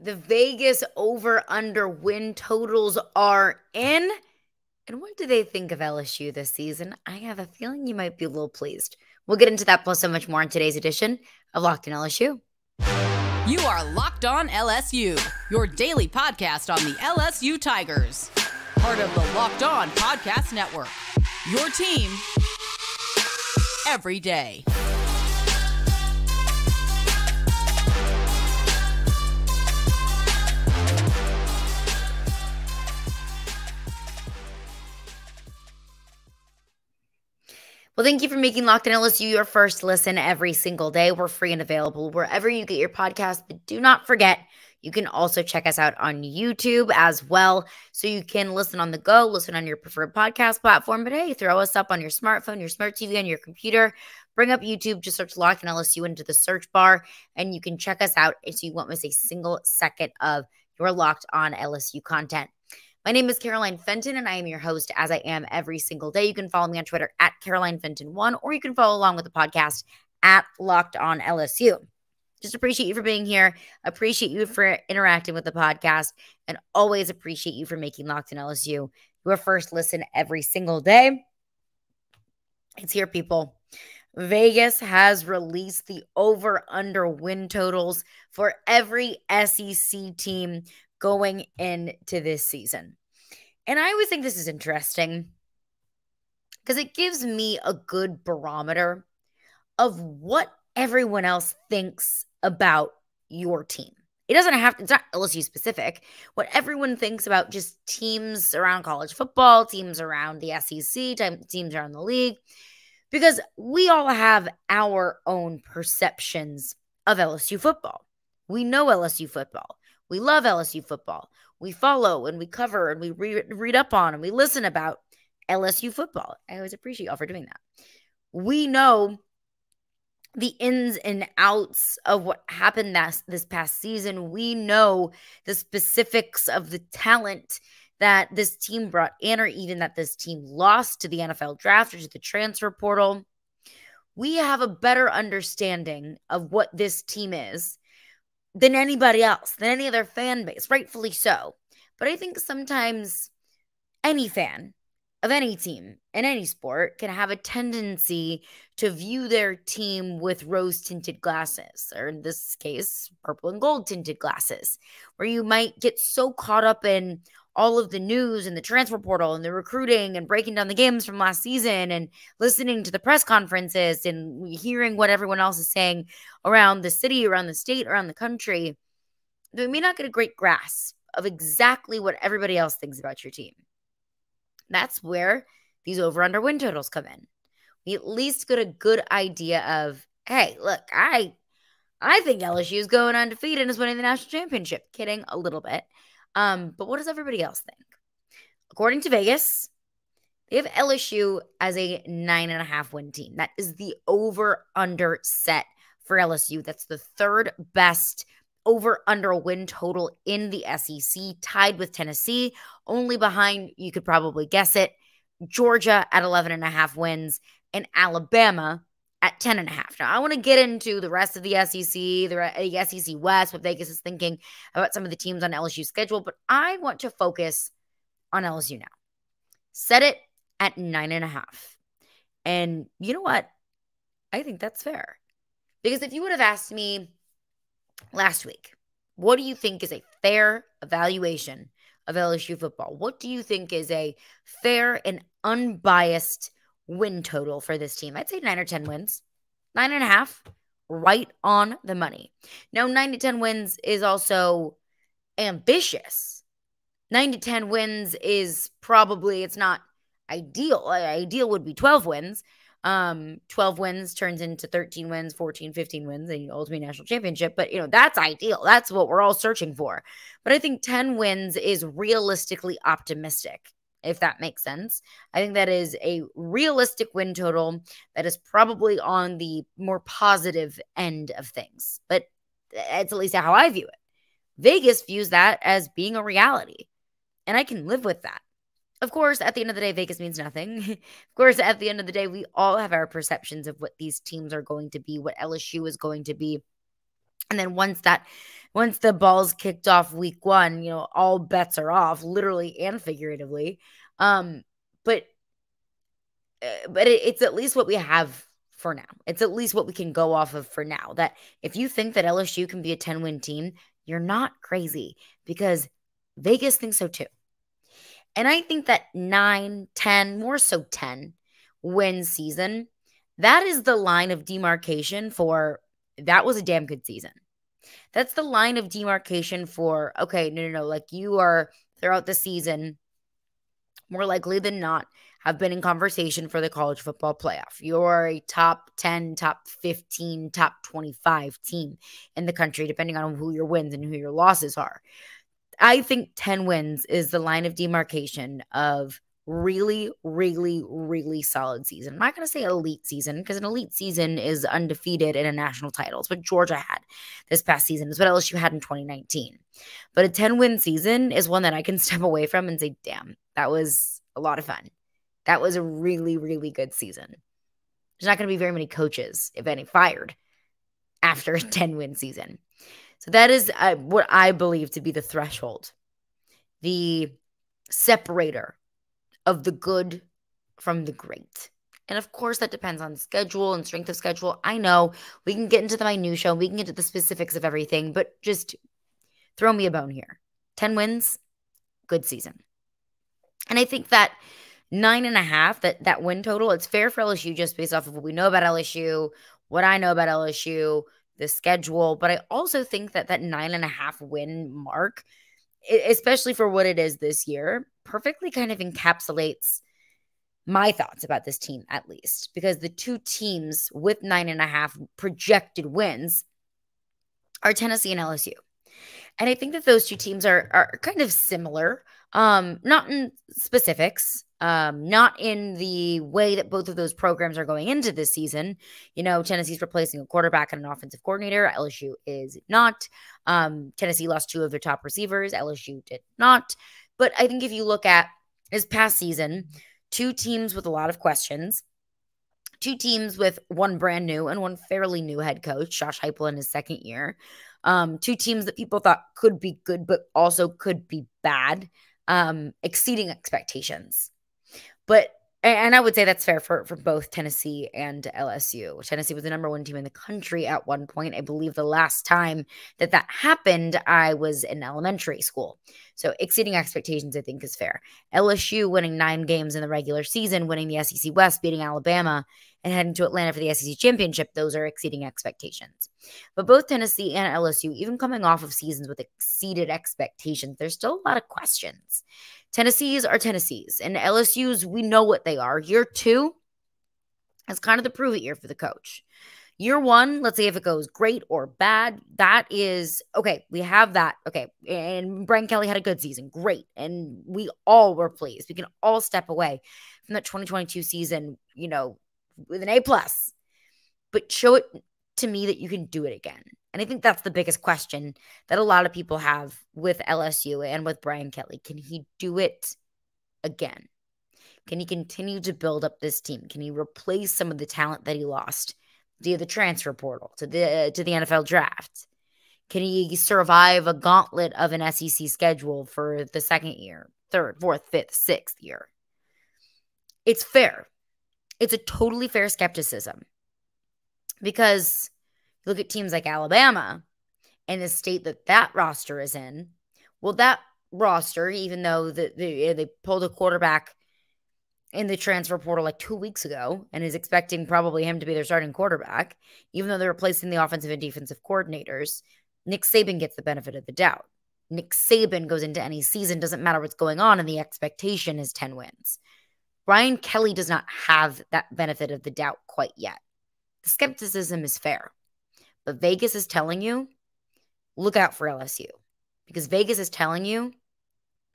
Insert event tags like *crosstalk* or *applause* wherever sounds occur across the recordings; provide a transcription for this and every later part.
The Vegas over under win totals are in. And what do they think of LSU this season? I have a feeling you might be a little pleased. We'll get into that plus so much more in today's edition of Locked On LSU. You are Locked On LSU, your daily podcast on the LSU Tigers. Part of the Locked On Podcast Network. Your team every day. Well, thank you for making Locked On LSU your first listen every single day. We're free and available wherever you get your podcast. But do not forget, you can also check us out on YouTube as well. So you can listen on the go, listen on your preferred podcast platform. But hey, throw us up on your smartphone, your smart TV, on your computer. Bring up YouTube, just search Locked On LSU into the search bar, and you can check us out so you won't miss a single second of your Locked on LSU content. My name is Caroline Fenton, and I am your host as I am every single day. You can follow me on Twitter at Caroline Fenton1, or you can follow along with the podcast at Locked On LSU. Just appreciate you for being here. Appreciate you for interacting with the podcast, and always appreciate you for making Locked On LSU your first listen every single day. It's here, people. Vegas has released the over under win totals for every SEC team going into this season. And I always think this is interesting because it gives me a good barometer of what everyone else thinks about your team. It doesn't have to, it's not LSU specific. What everyone thinks about just teams around college football, teams around the SEC, teams around the league, because we all have our own perceptions of LSU football. We know LSU football. We love LSU football. We follow and we cover and we re- read up on and we listen about LSU football. I always appreciate y'all for doing that. We know the ins and outs of what happened this, this past season. We know the specifics of the talent that this team brought in, or even that this team lost to the NFL draft or to the transfer portal. We have a better understanding of what this team is than anybody else, than any other fan base, rightfully so. But I think sometimes any fan of any team in any sport can have a tendency to view their team with rose tinted glasses, or in this case, purple and gold tinted glasses, where you might get so caught up in all of the news and the transfer portal and the recruiting and breaking down the games from last season and listening to the press conferences and hearing what everyone else is saying around the city, around the state, around the country, we may not get a great grasp of exactly what everybody else thinks about your team. That's where these over under win totals come in. We at least get a good idea of, hey, look, I I think LSU is going undefeated and is winning the national championship. Kidding a little bit. Um, but what does everybody else think? According to Vegas, they have LSU as a nine and a half win team. That is the over under set for LSU. That's the third best over under win total in the SEC, tied with Tennessee, only behind, you could probably guess it, Georgia at 11 and a half wins and Alabama at 10 and a half. Now, I want to get into the rest of the SEC, the, the SEC West, what Vegas is thinking about some of the teams on LSU's schedule, but I want to focus on LSU now. Set it at nine and a half. And you know what? I think that's fair. Because if you would have asked me last week, what do you think is a fair evaluation of LSU football? What do you think is a fair and unbiased win total for this team. I'd say nine or 10 wins, nine and a half, right on the money. Now, nine to 10 wins is also ambitious. Nine to 10 wins is probably, it's not ideal. Ideal would be 12 wins. Um, 12 wins turns into 13 wins, 14, 15 wins, and ultimate national championship. But you know, that's ideal. That's what we're all searching for. But I think 10 wins is realistically optimistic if that makes sense. I think that is a realistic win total that is probably on the more positive end of things, but it's at least how I view it. Vegas views that as being a reality, and I can live with that. Of course, at the end of the day, Vegas means nothing. *laughs* of course, at the end of the day, we all have our perceptions of what these teams are going to be, what LSU is going to be. And then once that once the ball's kicked off week one, you know, all bets are off, literally and figuratively. Um, but uh, but it, it's at least what we have for now. It's at least what we can go off of for now. That if you think that LSU can be a 10 win team, you're not crazy because Vegas thinks so too. And I think that 9, 10, more so 10 win season, that is the line of demarcation for that was a damn good season. That's the line of demarcation for, okay, no, no, no. Like you are throughout the season, more likely than not, have been in conversation for the college football playoff. You're a top 10, top 15, top 25 team in the country, depending on who your wins and who your losses are. I think 10 wins is the line of demarcation of really, really, really solid season. I'm not going to say elite season because an elite season is undefeated in a national title. It's what Georgia had this past season. It's what LSU had in 2019. But a 10 win season is one that I can *laughs* step away from and say, damn, that was a lot of fun. That was a really, really good season. There's not going to be very many coaches, if any, fired after a *laughs* 10 win season. So that is uh, what I believe to be the threshold, the separator of the good from the great. And of course, that depends on schedule and strength of schedule. I know we can get into the minutia, we can get into the specifics of everything, but just throw me a bone here. 10 wins, good season. And I think that nine and a half, that that win total, it's fair for LSU just based off of what we know about LSU, what I know about LSU, the schedule. But I also think that that nine and a half win mark, especially for what it is this year, perfectly kind of encapsulates my thoughts about this team, at least, because the two teams with nine and a half projected wins are Tennessee and LSU. And I think that those two teams are are kind of similar. Um, not in specifics, um, not in the way that both of those programs are going into this season. You know, Tennessee's replacing a quarterback and an offensive coordinator. LSU is not. Um, Tennessee lost two of their top receivers. LSU did not. But I think if you look at this past season, two teams with a lot of questions, two teams with one brand new and one fairly new head coach, Josh Heupel in his second year. Um, two teams that people thought could be good, but also could be bad um, exceeding expectations. But and I would say that's fair for, for both Tennessee and LSU. Tennessee was the number one team in the country at one point. I believe the last time that that happened, I was in elementary school. So exceeding expectations, I think, is fair. LSU winning nine games in the regular season, winning the SEC West, beating Alabama, and heading to Atlanta for the SEC championship, those are exceeding expectations. But both Tennessee and LSU, even coming off of seasons with exceeded expectations, there's still a lot of questions. Tennessee's are Tennessee's, and LSU's, we know what they are. Year two is kind of the prove it year for the coach. Year one, let's say if it goes great or bad, that is okay. We have that. Okay. And Brian Kelly had a good season. Great. And we all were pleased. We can all step away from that 2022 season, you know, with an A plus. But show it to me that you can do it again. And I think that's the biggest question that a lot of people have with LSU and with Brian Kelly. Can he do it again? Can he continue to build up this team? Can he replace some of the talent that he lost via the transfer portal to the to the NFL draft? Can he survive a gauntlet of an SEC schedule for the second year, third, fourth, fifth, sixth year? It's fair. It's a totally fair skepticism because look at teams like Alabama and the state that that roster is in. Well, that roster, even though the, the, they pulled a quarterback in the transfer portal like two weeks ago and is expecting probably him to be their starting quarterback, even though they're replacing the offensive and defensive coordinators, Nick Saban gets the benefit of the doubt. Nick Saban goes into any season, doesn't matter what's going on, and the expectation is 10 wins. Brian Kelly does not have that benefit of the doubt quite yet. Skepticism is fair. But Vegas is telling you, look out for LSU because Vegas is telling you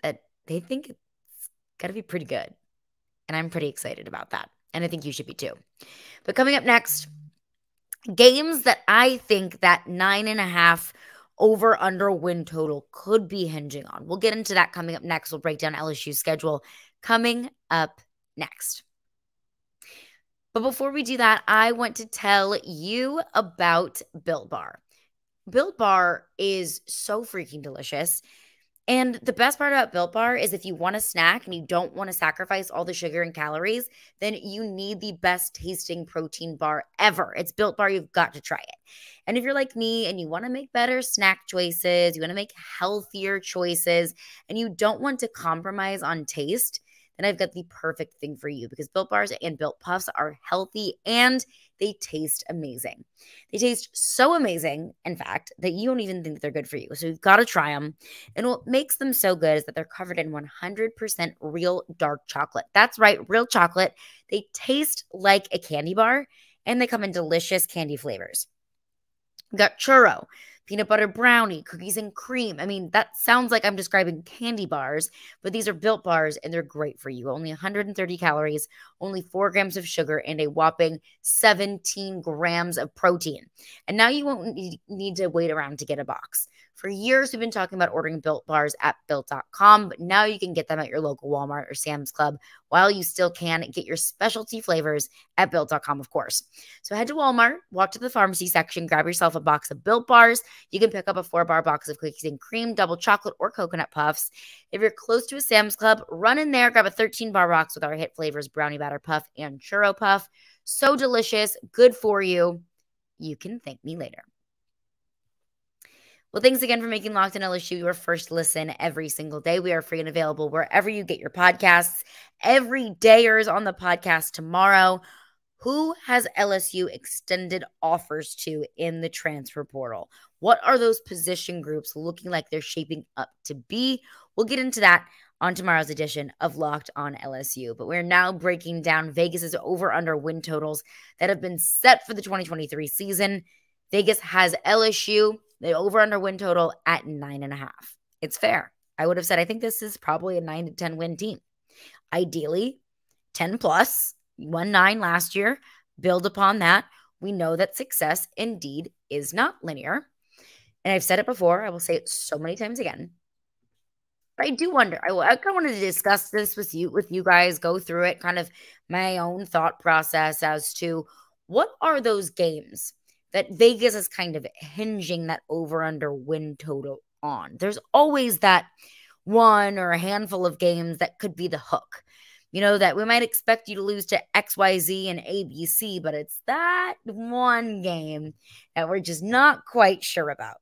that they think it's got to be pretty good. And I'm pretty excited about that. And I think you should be too. But coming up next, games that I think that nine and a half over under win total could be hinging on. We'll get into that coming up next. We'll break down LSU's schedule coming up next. But before we do that, I want to tell you about Built Bar. Built Bar is so freaking delicious. And the best part about Built Bar is if you want a snack and you don't want to sacrifice all the sugar and calories, then you need the best tasting protein bar ever. It's Built Bar. You've got to try it. And if you're like me and you want to make better snack choices, you want to make healthier choices, and you don't want to compromise on taste, then I've got the perfect thing for you because Built Bars and Built Puffs are healthy and they taste amazing. They taste so amazing, in fact, that you don't even think they're good for you. So you've got to try them. And what makes them so good is that they're covered in 100% real dark chocolate. That's right, real chocolate. They taste like a candy bar and they come in delicious candy flavors. We've got churro, peanut butter brownie, cookies and cream. I mean, that sounds like I'm describing candy bars, but these are built bars and they're great for you. Only 130 calories, only four grams of sugar, and a whopping 17 grams of protein. And now you won't need to wait around to get a box. For years, we've been talking about ordering built bars at built.com, but now you can get them at your local Walmart or Sam's Club while you still can get your specialty flavors at built.com, of course. So head to Walmart, walk to the pharmacy section, grab yourself a box of built bars. You can pick up a four bar box of cookies and cream, double chocolate, or coconut puffs. If you're close to a Sam's Club, run in there, grab a 13 bar box with our hit flavors brownie batter puff and churro puff. So delicious, good for you. You can thank me later. Well, thanks again for making Locked on LSU your first listen every single day. We are free and available wherever you get your podcasts. Every dayers on the podcast tomorrow. Who has LSU extended offers to in the transfer portal? What are those position groups looking like they're shaping up to be? We'll get into that on tomorrow's edition of Locked on LSU. But we're now breaking down Vegas's over under win totals that have been set for the 2023 season. Vegas has LSU the over under win total at nine and a half. It's fair. I would have said, I think this is probably a nine to 10 win team. Ideally, 10 plus, won nine last year. Build upon that. We know that success indeed is not linear. And I've said it before, I will say it so many times again. But I do wonder. I, I kind of wanted to discuss this with you, with you guys, go through it, kind of my own thought process as to what are those games that Vegas is kind of hinging that over under win total on. There's always that one or a handful of games that could be the hook. You know, that we might expect you to lose to XYZ and ABC, but it's that one game that we're just not quite sure about.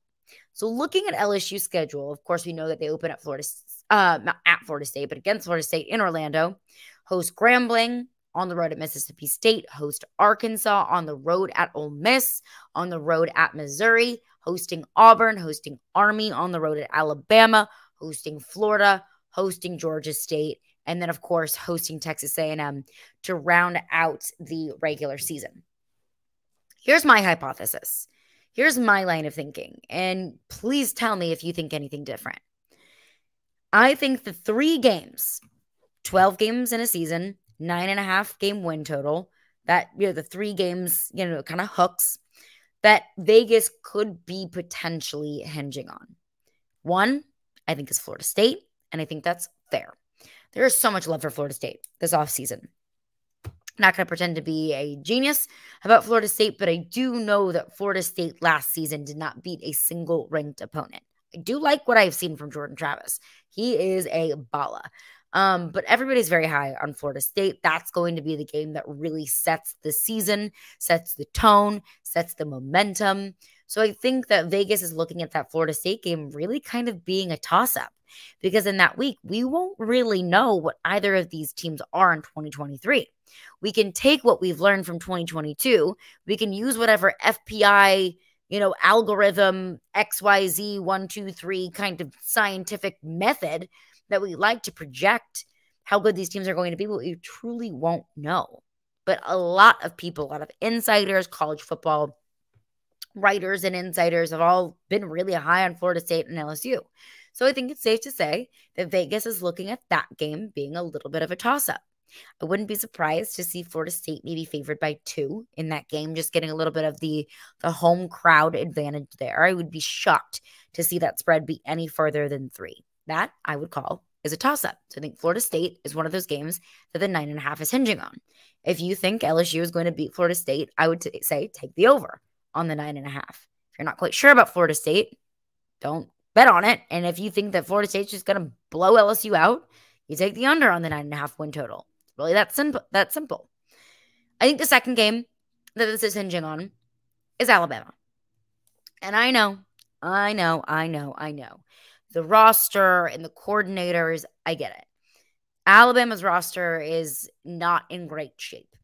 So, looking at LSU's schedule, of course, we know that they open at Florida, uh, not at Florida State, but against Florida State in Orlando, host Grambling, on the road at Mississippi State, host Arkansas, on the road at Ole Miss, on the road at Missouri, hosting Auburn, hosting Army, on the road at Alabama, hosting Florida, hosting Georgia State, and then of course hosting Texas A&M to round out the regular season. Here's my hypothesis. Here's my line of thinking, and please tell me if you think anything different. I think the three games, 12 games in a season, nine and a half game win total. That, you know, the three games, you know, kind of hooks that Vegas could be potentially hinging on. One, I think, is Florida State, and I think that's fair. There is so much love for Florida State this offseason. Not going to pretend to be a genius about Florida State, but I do know that Florida State last season did not beat a single ranked opponent. I do like what I've seen from Jordan Travis. He is a bala. Um, but everybody's very high on Florida State. That's going to be the game that really sets the season, sets the tone, sets the momentum. So I think that Vegas is looking at that Florida State game really kind of being a toss up because in that week, we won't really know what either of these teams are in 2023. We can take what we've learned from 2022, we can use whatever FPI you know, algorithm XYZ one, two, three kind of scientific method that we like to project how good these teams are going to be, but we truly won't know. But a lot of people, a lot of insiders, college football writers, and insiders have all been really high on Florida State and LSU. So I think it's safe to say that Vegas is looking at that game being a little bit of a toss up. I wouldn't be surprised to see Florida State maybe favored by two in that game, just getting a little bit of the the home crowd advantage there. I would be shocked to see that spread be any further than three. That I would call is a toss up. So I think Florida State is one of those games that the nine and a half is hinging on. If you think LSU is going to beat Florida State, I would t- say take the over on the nine and a half. If you're not quite sure about Florida State, don't bet on it. And if you think that Florida State's just going to blow LSU out, you take the under on the nine and a half win total. It's really that simple. That simple. I think the second game that this is hinging on is Alabama. And I know, I know, I know, I know. The roster and the coordinators, I get it. Alabama's roster is not in great shape.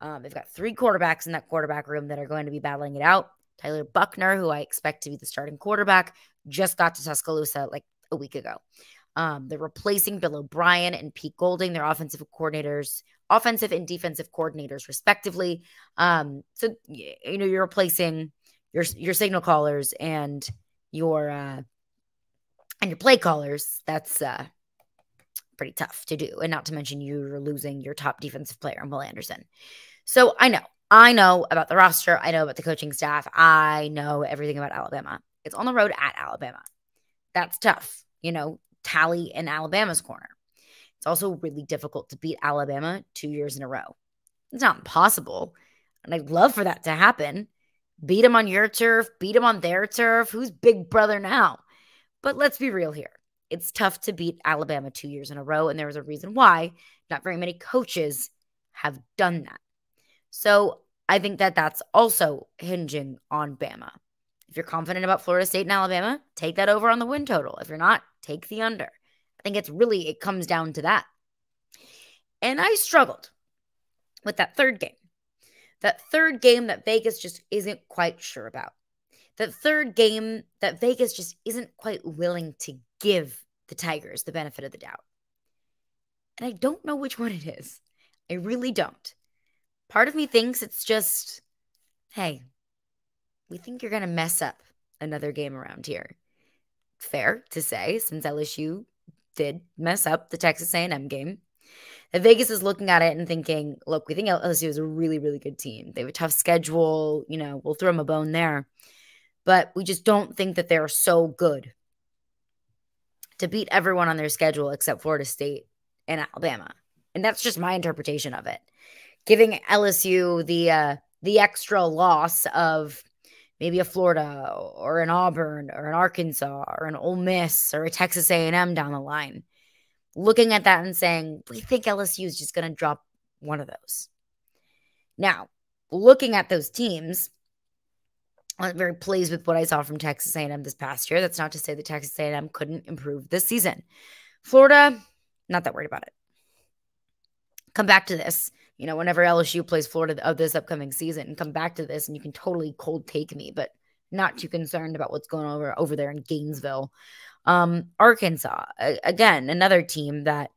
Um, they've got three quarterbacks in that quarterback room that are going to be battling it out. Tyler Buchner, who I expect to be the starting quarterback, just got to Tuscaloosa like a week ago. Um, they're replacing Bill O'Brien and Pete Golding, their offensive coordinators, offensive and defensive coordinators, respectively. Um, so you know you're replacing your your signal callers and your uh, and your play callers. That's uh, pretty tough to do, and not to mention you're losing your top defensive player, Will Anderson. So I know, I know about the roster. I know about the coaching staff. I know everything about Alabama. It's on the road at Alabama. That's tough. You know, tally in Alabama's corner. It's also really difficult to beat Alabama two years in a row. It's not impossible. And I'd love for that to happen. Beat them on your turf, beat them on their turf. Who's big brother now? But let's be real here. It's tough to beat Alabama two years in a row. And there was a reason why not very many coaches have done that. So I think that that's also hinging on Bama. If you're confident about Florida State and Alabama, take that over on the win total. If you're not, take the under. I think it's really, it comes down to that. And I struggled with that third game. That third game that Vegas just isn't quite sure about. That third game that Vegas just isn't quite willing to give the Tigers the benefit of the doubt. And I don't know which one it is. I really don't. Part of me thinks it's just, hey, we think you're going to mess up another game around here. Fair to say, since LSU did mess up the Texas A&M game. And Vegas is looking at it and thinking, look, we think LSU is a really, really good team. They have a tough schedule. You know, we'll throw them a bone there. But we just don't think that they're so good to beat everyone on their schedule except Florida State and Alabama. And that's just my interpretation of it. Giving LSU the uh, the extra loss of maybe a Florida or an Auburn or an Arkansas or an Ole Miss or a Texas A&M down the line. Looking at that and saying, we think LSU is just going to drop one of those. Now, looking at those teams, I'm very pleased with what I saw from Texas A&M this past year. That's not to say that Texas A&M couldn't improve this season. Florida, not that worried about it. Come back to this you know, whenever LSU plays Florida of this upcoming season and come back to this and you can totally cold take me, but not too concerned about what's going on over, over there in Gainesville. Um, Arkansas, again, another team that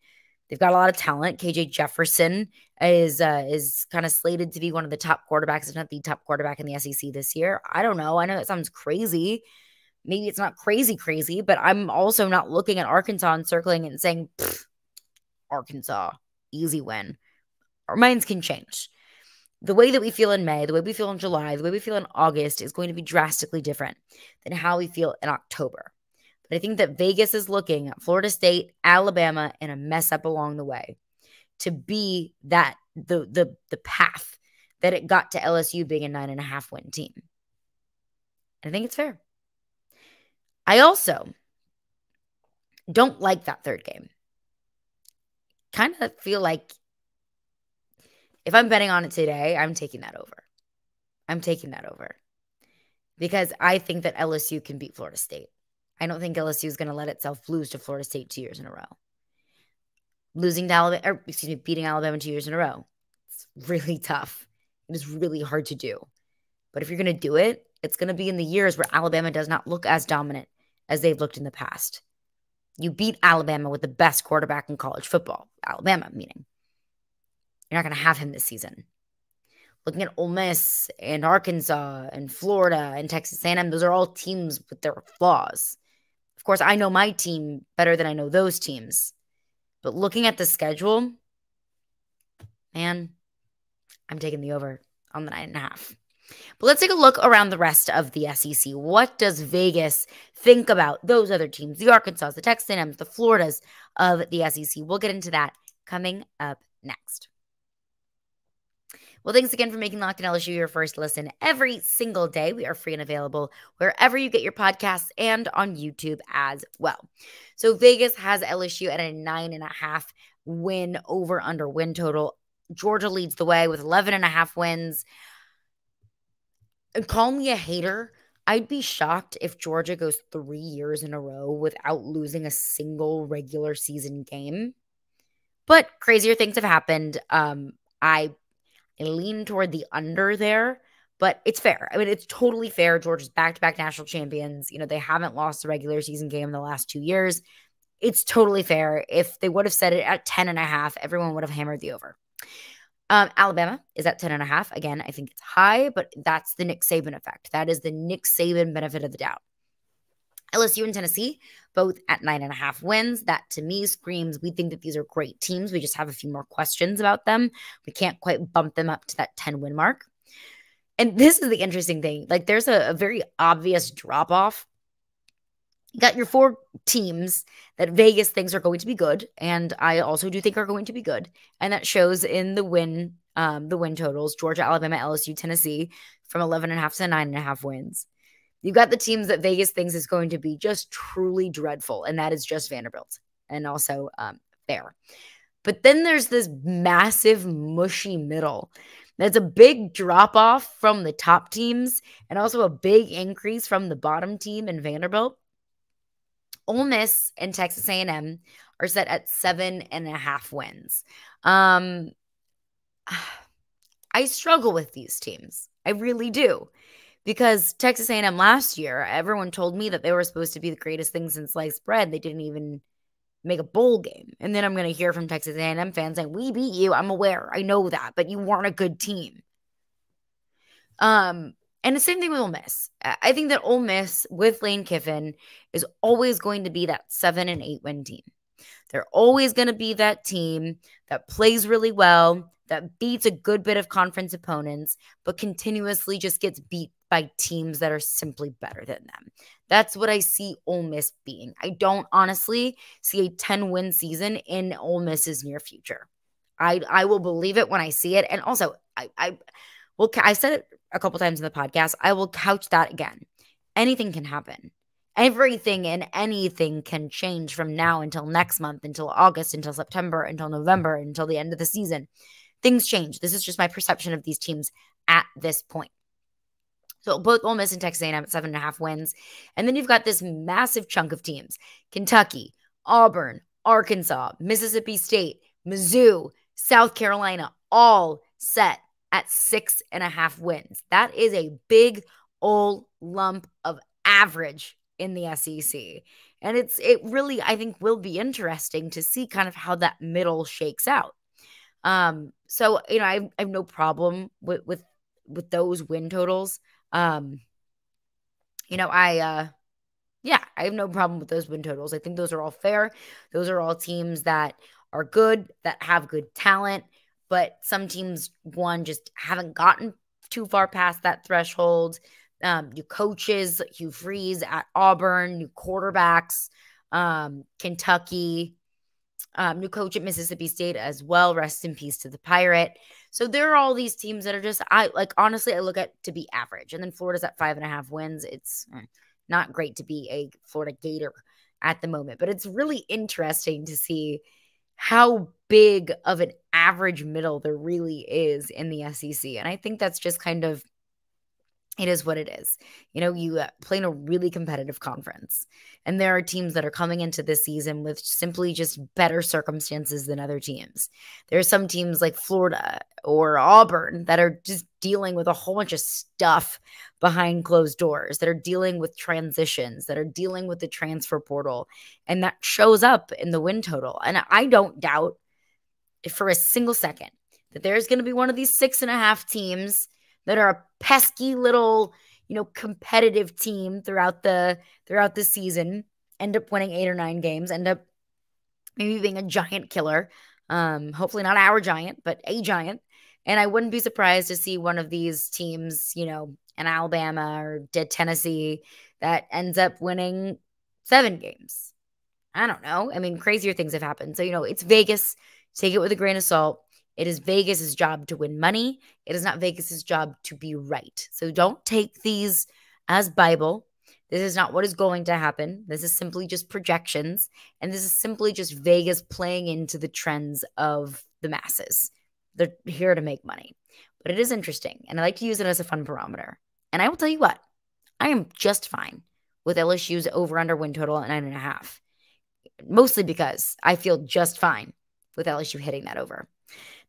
they've got a lot of talent. KJ Jefferson is uh, is kind of slated to be one of the top quarterbacks, if not the top quarterback in the SEC this year. I don't know. I know that sounds crazy. Maybe it's not crazy, crazy, but I'm also not looking at Arkansas and circling it and saying, Arkansas, easy win our minds can change. The way that we feel in May, the way we feel in July, the way we feel in August is going to be drastically different than how we feel in October. But I think that Vegas is looking at Florida State, Alabama, and a mess up along the way to be that the the the path that it got to LSU being a nine and a half win team. I think it's fair. I also don't like that third game. Kind of feel like if I'm betting on it today, I'm taking that over. I'm taking that over because I think that LSU can beat Florida State. I don't think LSU is going to let itself lose to Florida State two years in a row. Losing to Alabama, or excuse me, beating Alabama two years in a row. It's really *laughs* tough. It is really hard to do. But if you're going to do it, it's going to be in the years where Alabama does not look as dominant as they've looked in the past. You beat Alabama with the best quarterback in college football, Alabama, meaning. You're not going to have him this season. Looking at Ole Miss and Arkansas and Florida and Texas A&M, those are all teams with their flaws. Course, I know my team better than I know those teams. But looking at the schedule, man, I'm taking the over on the nine and a half. But let's take a look around the rest of the SEC. What does Vegas think about those other teams, the Arkansas, the Texas A&Ms, the Floridas of the SEC? We'll get into that coming up next. Well, thanks again for making Locked on LSU your first listen every single day. We are free and available wherever you get your podcasts and on YouTube as well. So Vegas has LSU at a nine and a half win over under win total. Georgia leads the way with 11 and a half wins. And call me a hater. I'd be shocked if Georgia goes three years in a row without losing a single regular season game. But crazier things have happened. Um, I I lean toward the under there, but it's fair. I mean, it's totally fair. Georgia's back to back national champions. You know, they haven't lost a regular season game in the last two years. It's totally fair. If they would have said it at 10 and a half, everyone would have hammered the over. Um, Alabama is at 10 and a half. Again, I think it's high, but that's the Nick Saban effect. That is the Nick Saban benefit of the doubt. LSU and Tennessee, both at nine and a half wins. That to me screams we think that these are great teams. We just have a few more questions about them. We can't quite bump them up to that 10 win mark. And this is the interesting thing. Like there's a, a very obvious drop off. You got your four teams that Vegas thinks are going to be good, and I also do think are going to be good, and that shows in the win, um, the win totals: Georgia, Alabama, LSU, Tennessee, from 11 and a half to nine and a half wins. You've got the teams that Vegas thinks is going to be just truly dreadful, and that is just Vanderbilt and also um, Fair. But then there's this massive, mushy middle. That's a big drop off from the top teams and also a big increase from the bottom team in Vanderbilt. Ole Miss and Texas A&M are set at seven and a half wins. Um, *sighs* I struggle with these teams. I really do because Texas A&M last year, everyone told me that they were supposed to be the greatest thing since sliced bread. They didn't even make a bowl game. And then I'm going to hear from Texas A&M fans saying, "We beat you. I'm aware. I know that, but you weren't a good team." Um, and the same thing with Ole Miss. I think that Ole Miss with Lane Kiffin is always going to be that 7 and 8 win team. They're always going to be that team that plays really well, that beats a good bit of conference opponents, but continuously just gets beat by teams that are simply better than them. That's what I see Ole Miss being. I don't honestly see a 10 win season in Ole Miss's near future. I I will believe it when I see it. And also, I I well, I said it a couple times in the podcast. I will couch that again. Anything can happen. Everything and anything can change from now until next month, until August, until September, until November, until the end of the season. Things change. This is just my perception of these teams at this point. So both Ole Miss and Texas A&M at seven and a half wins, and then you've got this massive chunk of teams: Kentucky, Auburn, Arkansas, Mississippi State, Mizzou, South Carolina, all set at six and a half wins. That is a big old lump of average in the SEC. And it's it really I think will be interesting to see kind of how that middle shakes out. Um so you know I, I have no problem with with with those win totals. Um, you know, I uh yeah, I have no problem with those win totals. I think those are all fair. Those are all teams that are good, that have good talent, but some teams one just haven't gotten too far past that threshold. Um, new coaches, Hugh Freeze at Auburn, new quarterbacks, um, Kentucky, um, new coach at Mississippi State as well. Rest in peace to the Pirate. So there are all these teams that are just I like honestly I look at to be average, and then Florida's at five and a half wins. It's eh, not great to be a Florida Gator at the moment, but it's really interesting to see how big of an average middle there really is in the SEC, and I think that's just kind of it is what it is. You know, you uh, play in a really competitive conference, and there are teams that are coming into this season with simply just better circumstances than other teams. There are some teams like Florida or Auburn that are just dealing with a whole bunch of stuff behind closed doors, that are dealing with transitions, that are dealing with the transfer portal, and that shows up in the win total. And I don't doubt for a single second that there's going to be one of these six and a half teams that are a pesky little, you know, competitive team throughout the throughout the season, end up winning eight or nine games, end up maybe being a giant killer. Um, hopefully not our giant, but a giant. And I wouldn't be surprised to see one of these teams, you know, an Alabama or dead Tennessee that ends up winning seven games. I don't know. I mean, crazier things have happened. So, you know, it's Vegas. Take it with a grain of salt. It is Vegas's job to win money. It is not Vegas's job to be right. So don't take these as Bible. This is not what is going to happen. This is simply just projections. And this is simply just Vegas playing into the trends of the masses. They're here to make money. But it is interesting. And I like to use it as a fun barometer. And I will tell you what, I am just fine with LSU's over under win total at nine and a half. Mostly because I feel just fine with LSU hitting that over.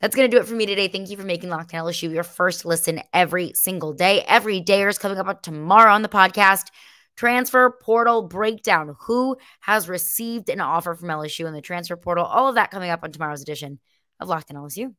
That's going to do it for me today. Thank you for making Locked On LSU your first listen every single day. Every day is coming up tomorrow on the podcast. Transfer portal breakdown. Who has received an offer from LSU in the transfer portal? All of that coming up on tomorrow's edition of Locked On LSU.